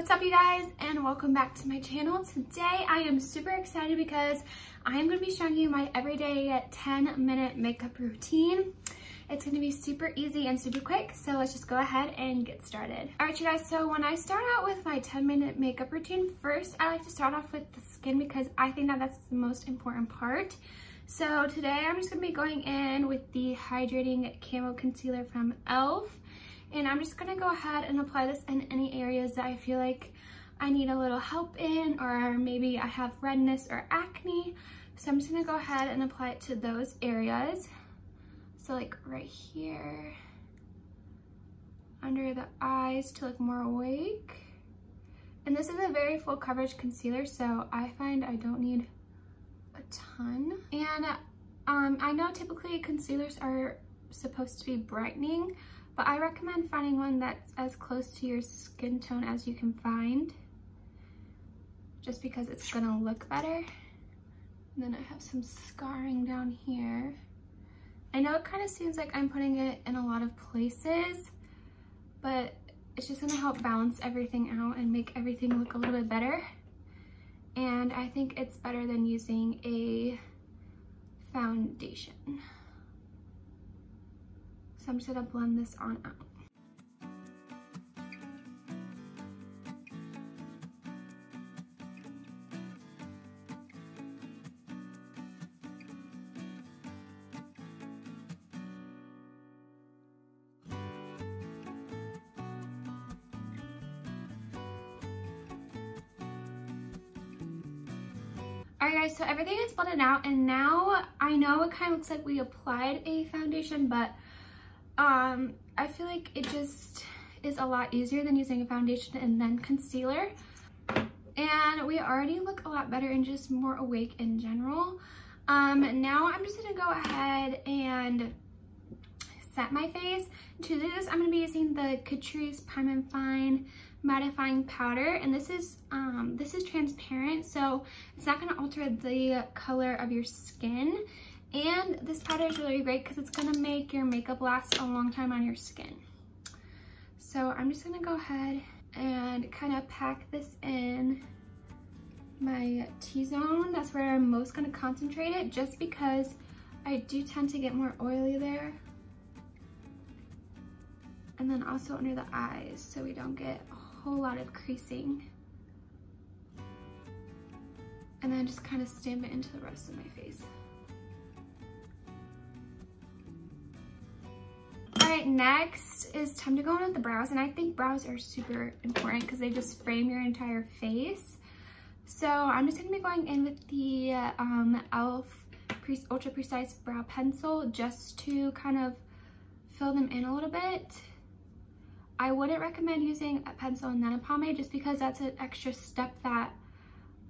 What's up you guys and welcome back to my channel. Today I am super excited because I'm going to be showing you my everyday 10 minute makeup routine. It's going to be super easy and super quick so let's just go ahead and get started. Alright you guys so when I start out with my 10 minute makeup routine first I like to start off with the skin because I think that that's the most important part. So today I'm just going to be going in with the Hydrating Camo Concealer from e.l.f. And I'm just gonna go ahead and apply this in any areas that I feel like I need a little help in or maybe I have redness or acne. So I'm just gonna go ahead and apply it to those areas. So like right here, under the eyes to look more awake. And this is a very full coverage concealer, so I find I don't need a ton. And um, I know typically concealers are supposed to be brightening, but I recommend finding one that's as close to your skin tone as you can find, just because it's gonna look better. And then I have some scarring down here. I know it kind of seems like I'm putting it in a lot of places, but it's just gonna help balance everything out and make everything look a little bit better. And I think it's better than using a foundation. So I'm just gonna blend this on out. Alright guys, so everything is blended out and now I know it kind of looks like we applied a foundation, but um, I feel like it just is a lot easier than using a foundation and then concealer. And we already look a lot better and just more awake in general. Um, now I'm just gonna go ahead and set my face. To this, I'm gonna be using the Catrice Prime and Fine mattifying powder and this is um this is transparent so it's not going to alter the color of your skin and this powder is really great because it's gonna make your makeup last a long time on your skin. So I'm just gonna go ahead and kind of pack this in my T-zone. That's where I'm most gonna concentrate it just because I do tend to get more oily there. And then also under the eyes so we don't get a whole lot of creasing. And then just kind of stamp it into the rest of my face. Next is time to go in with the brows. And I think brows are super important because they just frame your entire face. So I'm just gonna be going in with the um, e.l.f. Pre Ultra Precise Brow Pencil just to kind of fill them in a little bit. I wouldn't recommend using a pencil and then a pomade just because that's an extra step that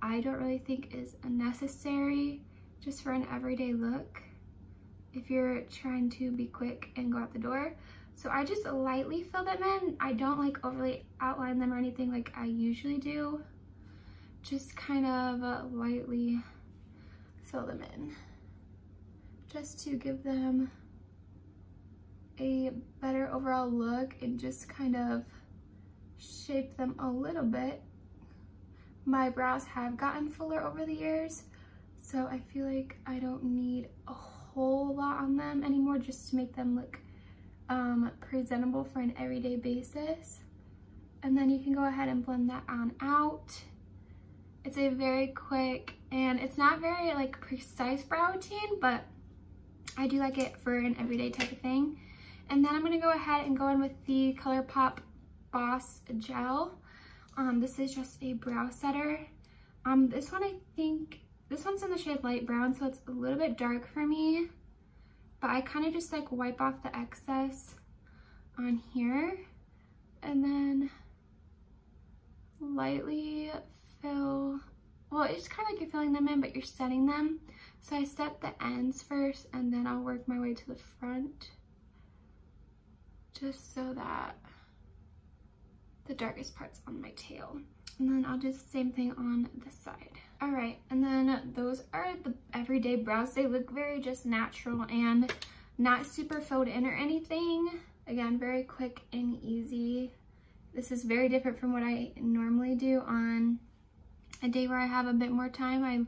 I don't really think is necessary just for an everyday look if you're trying to be quick and go out the door. So I just lightly fill them in. I don't like overly outline them or anything like I usually do. Just kind of uh, lightly fill them in. Just to give them a better overall look and just kind of shape them a little bit. My brows have gotten fuller over the years, so I feel like I don't need a whole lot on them anymore just to make them look um, presentable for an everyday basis. And then you can go ahead and blend that on out. It's a very quick and it's not very like precise brow routine, but I do like it for an everyday type of thing. And then I'm gonna go ahead and go in with the ColourPop Boss Gel. Um, this is just a brow setter. Um, this one I think this one's in the shade light brown, so it's a little bit dark for me. But I kind of just like wipe off the excess on here. And then lightly fill, well, it's kind of like you're filling them in, but you're setting them. So I set the ends first, and then I'll work my way to the front. Just so that the darkest part's on my tail. And then I'll do the same thing on this side. All right, and then those are the everyday brows. They look very just natural and not super filled in or anything. Again, very quick and easy This is very different from what I normally do on a day where I have a bit more time. I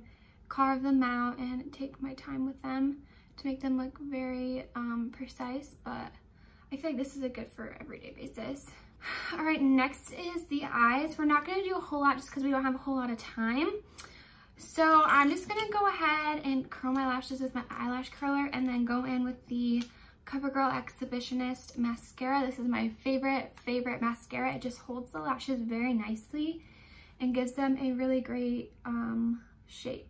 carve them out and take my time with them to make them look very um, precise, but I feel like this is a good for everyday basis. All right, next is the eyes. We're not gonna do a whole lot just because we don't have a whole lot of time. So I'm just gonna go ahead and curl my lashes with my eyelash curler and then go in with the CoverGirl Exhibitionist mascara. This is my favorite, favorite mascara. It just holds the lashes very nicely and gives them a really great um, shape.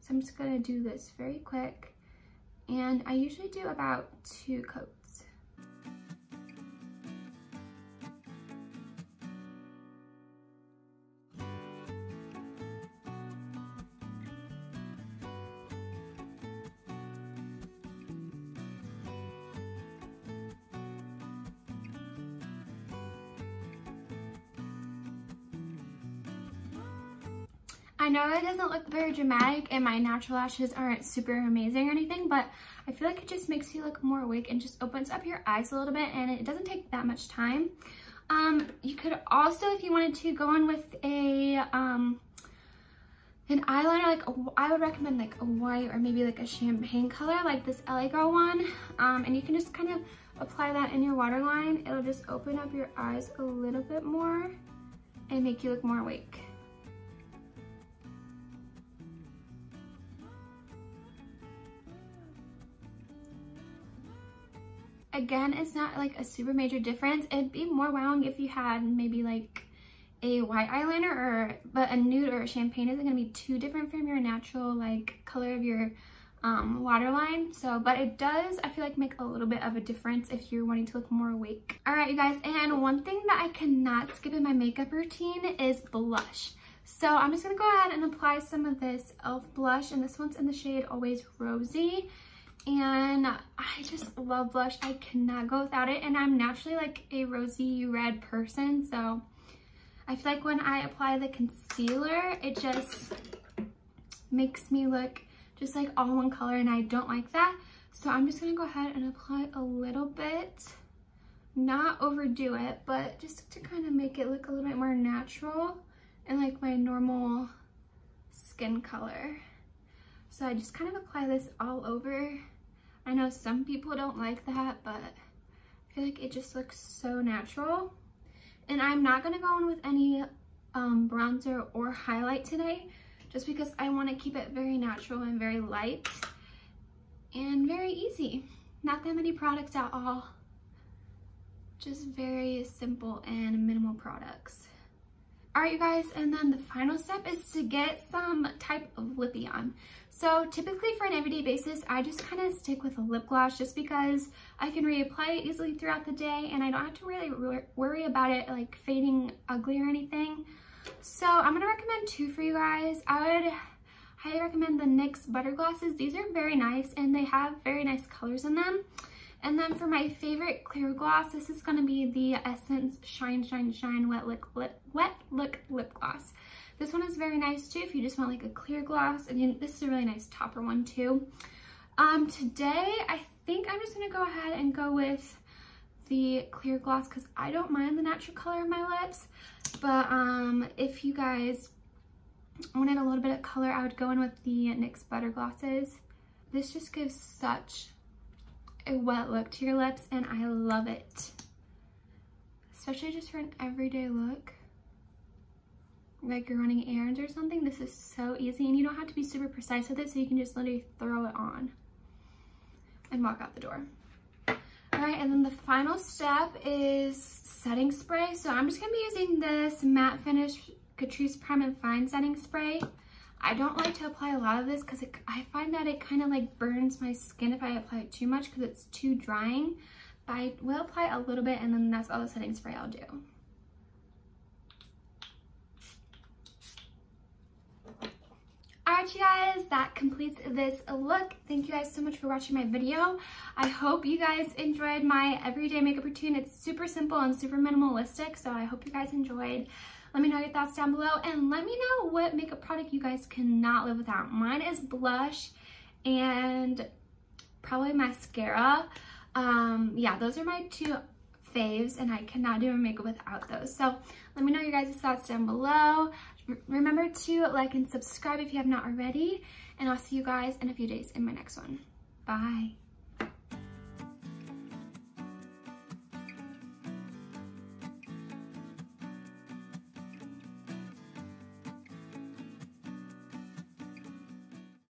So I'm just gonna do this very quick. And I usually do about two coats. I know it doesn't look very dramatic and my natural lashes aren't super amazing or anything, but I feel like it just makes you look more awake and just opens up your eyes a little bit and it doesn't take that much time. Um, you could also, if you wanted to, go in with a, um, an eyeliner, like I would recommend like a white or maybe like a champagne color, like this LA Girl one. Um, and you can just kind of apply that in your waterline. It'll just open up your eyes a little bit more and make you look more awake. Again, it's not like a super major difference. It'd be more wowing if you had maybe like a white eyeliner or, but a nude or a champagne isn't gonna be too different from your natural like color of your um, waterline. So, but it does, I feel like make a little bit of a difference if you're wanting to look more awake. All right, you guys, and one thing that I cannot skip in my makeup routine is blush. So I'm just gonna go ahead and apply some of this e.l.f. blush, and this one's in the shade Always Rosy and I just love blush. I cannot go without it and I'm naturally like a rosy red person so I feel like when I apply the concealer it just makes me look just like all one color and I don't like that. So I'm just gonna go ahead and apply a little bit, not overdo it, but just to kind of make it look a little bit more natural and like my normal skin color. So I just kind of apply this all over I know some people don't like that, but I feel like it just looks so natural. And I'm not gonna go in with any um, bronzer or highlight today, just because I wanna keep it very natural and very light and very easy. Not that many products at all, just very simple and minimal products. All right, you guys, and then the final step is to get some type of lippy on. So typically for an everyday basis, I just kind of stick with a lip gloss just because I can reapply it easily throughout the day and I don't have to really worry about it like fading ugly or anything. So I'm gonna recommend two for you guys. I would highly recommend the NYX Butter Glosses. These are very nice and they have very nice colors in them. And then for my favorite clear gloss, this is gonna be the Essence Shine Shine Shine Wet Look Lip, Wet Look Lip Gloss. This one is very nice too if you just want like a clear gloss. And this is a really nice topper one too. Um, today, I think I'm just gonna go ahead and go with the clear gloss because I don't mind the natural color of my lips. But um, if you guys wanted a little bit of color, I would go in with the NYX Butter Glosses. This just gives such a wet look to your lips and I love it. Especially just for an everyday look like you're running errands or something, this is so easy and you don't have to be super precise with it so you can just literally throw it on and walk out the door. All right, and then the final step is setting spray. So I'm just gonna be using this matte finish Catrice Prime and Fine setting spray. I don't like to apply a lot of this because I find that it kind of like burns my skin if I apply it too much because it's too drying. But I will apply a little bit and then that's all the setting spray I'll do. Alright you guys, that completes this look. Thank you guys so much for watching my video. I hope you guys enjoyed my everyday makeup routine. It's super simple and super minimalistic, so I hope you guys enjoyed. Let me know your thoughts down below and let me know what makeup product you guys cannot live without. Mine is blush and probably mascara. Um, yeah, those are my two faves and I cannot do my makeup without those. So let me know your guys' thoughts down below. Remember to like and subscribe if you have not already. And I'll see you guys in a few days in my next one. Bye.